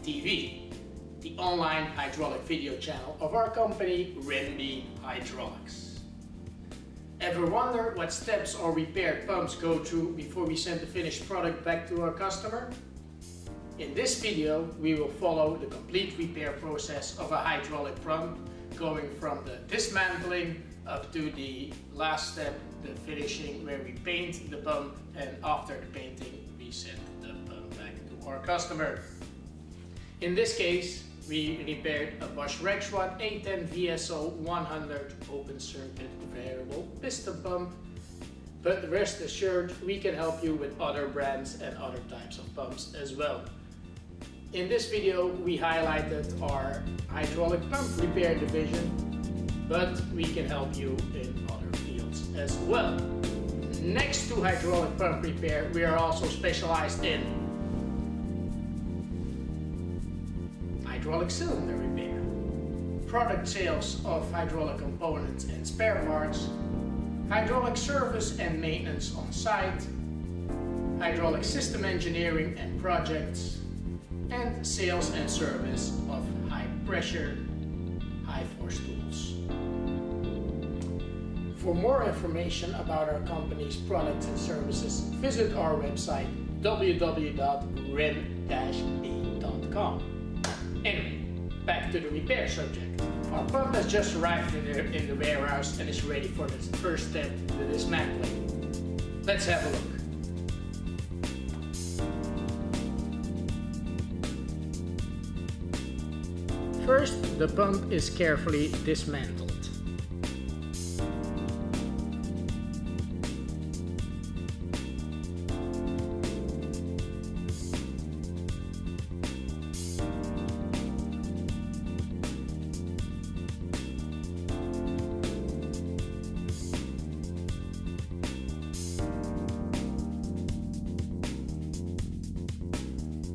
TV, the online hydraulic video channel of our company REM-B Hydraulics. Ever wonder what steps our repaired pumps go through before we send the finished product back to our customer? In this video we will follow the complete repair process of a hydraulic pump going from the dismantling up to the last step, the finishing where we paint the pump and after the painting we send the pump back to our customer. In this case, we repaired a Bosch Rexroth A10 VSO 100 open circuit variable piston pump. But rest assured, we can help you with other brands and other types of pumps as well. In this video, we highlighted our hydraulic pump repair division, but we can help you in other fields as well. Next to hydraulic pump repair, we are also specialized in hydraulic cylinder repair, product sales of hydraulic components and spare parts, hydraulic service and maintenance on site, hydraulic system engineering and projects, and sales and service of high pressure, high force tools. For more information about our company's products and services, visit our website www.rem-b.com. Back to the repair subject. Our pump has just arrived in the, in the warehouse and is ready for the first step, the dismantling. Let's have a look. First, the pump is carefully dismantled.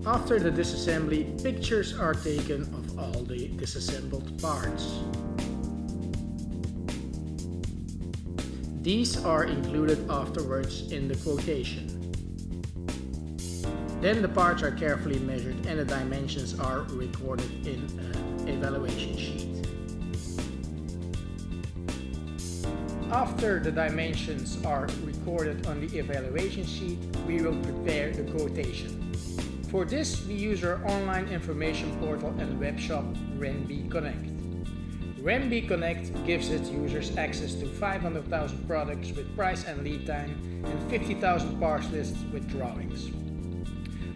After the disassembly, pictures are taken of all the disassembled parts. These are included afterwards in the quotation. Then the parts are carefully measured and the dimensions are recorded in an evaluation sheet. After the dimensions are recorded on the evaluation sheet, we will prepare the quotation. For this, we use our online information portal and web shop REM-B Connect. REM-B Connect gives its users access to 500,000 products with price and lead time and 50,000 parts lists with drawings.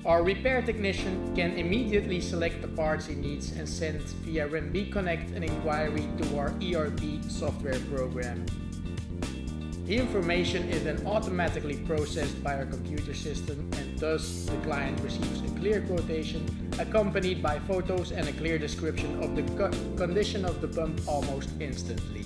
Our repair technician can immediately select the parts he needs and send via REM-B Connect an inquiry to our ERP software program. The information is then automatically processed by our computer system and thus the client receives a clear quotation accompanied by photos and a clear description of the co condition of the pump almost instantly.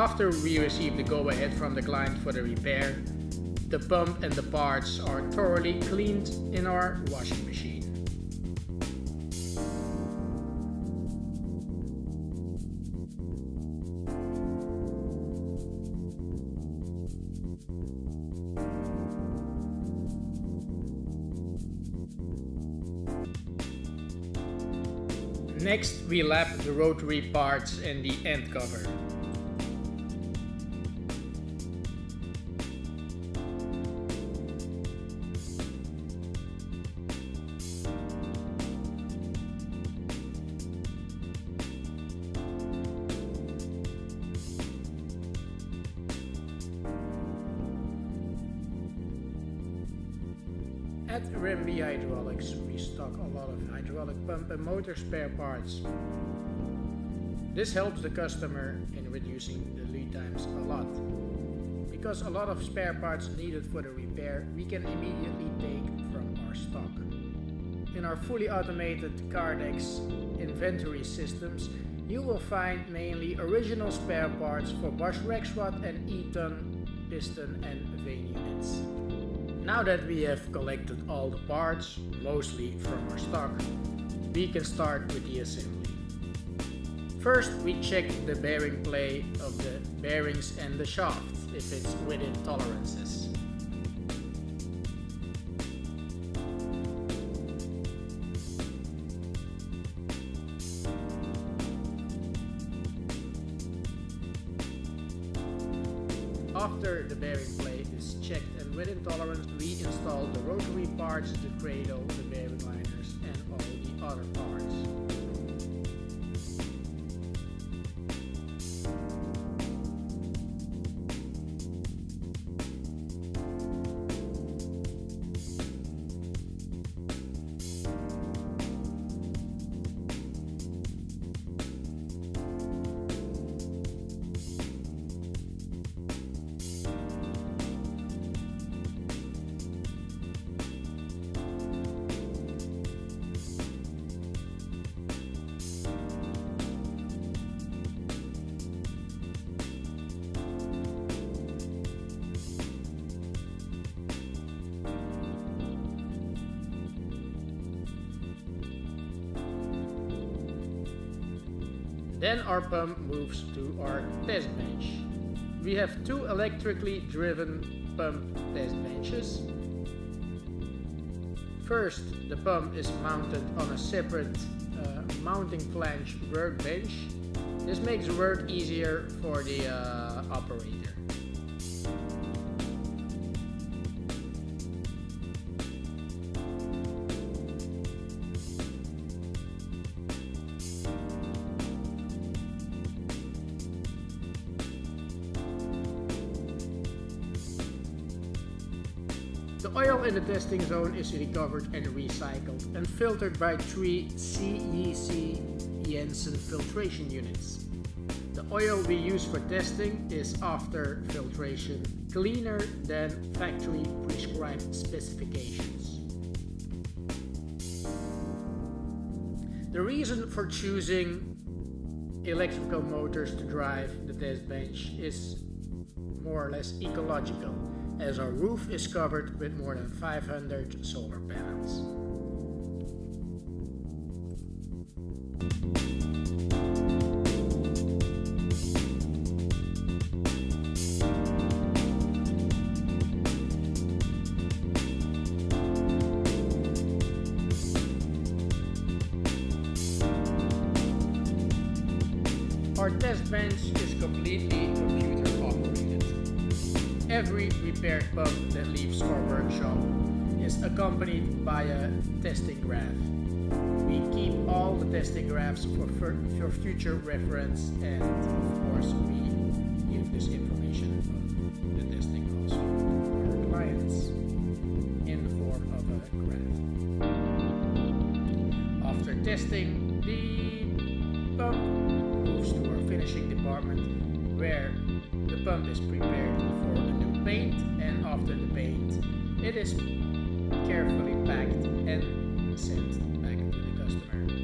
After we receive the go-ahead from the client for the repair, the pump and the parts are thoroughly cleaned in our washing machine. Next, we lap the rotary parts and the end cover. At REM-B Hydraulics, we stock a lot of hydraulic pump and motor spare parts. This helps the customer in reducing the lead times a lot. Because a lot of spare parts needed for the repair, we can immediately take from our stock. In our fully automated Kardex inventory systems, you will find mainly original spare parts for Bosch Rexroth and Eaton piston and vane units. Now that we have collected all the parts, mostly from our stock, we can start with the assembly. First, we check the bearing play of the bearings and the shaft if it's within tolerances. Checked and within tolerance, we installed the rotary parts, the cradle, the bearing liners and all the other parts. Then our pump moves to our test bench. We have two electrically driven pump test benches. First, the pump is mounted on a separate uh, mounting flange workbench. This makes work easier for the uh, operator. The oil in the testing zone is recovered and recycled and filtered by three CEC Jensen filtration units. The oil we use for testing is after filtration cleaner than factory prescribed specifications. The reason for choosing electrical motors to drive the test bench is more or less ecological as our roof is covered with more than 500 solar panels. Our test bench is completely. Every repaired pump that leaves our workshop is accompanied by a testing graph. We keep all the testing graphs for, for, future reference and of course we give this information of the testing also to our clients in the form of a graph. After testing, the pump moves to our finishing department where the pump is prepared paint and after the paint. It is carefully packed and sent back to the customer.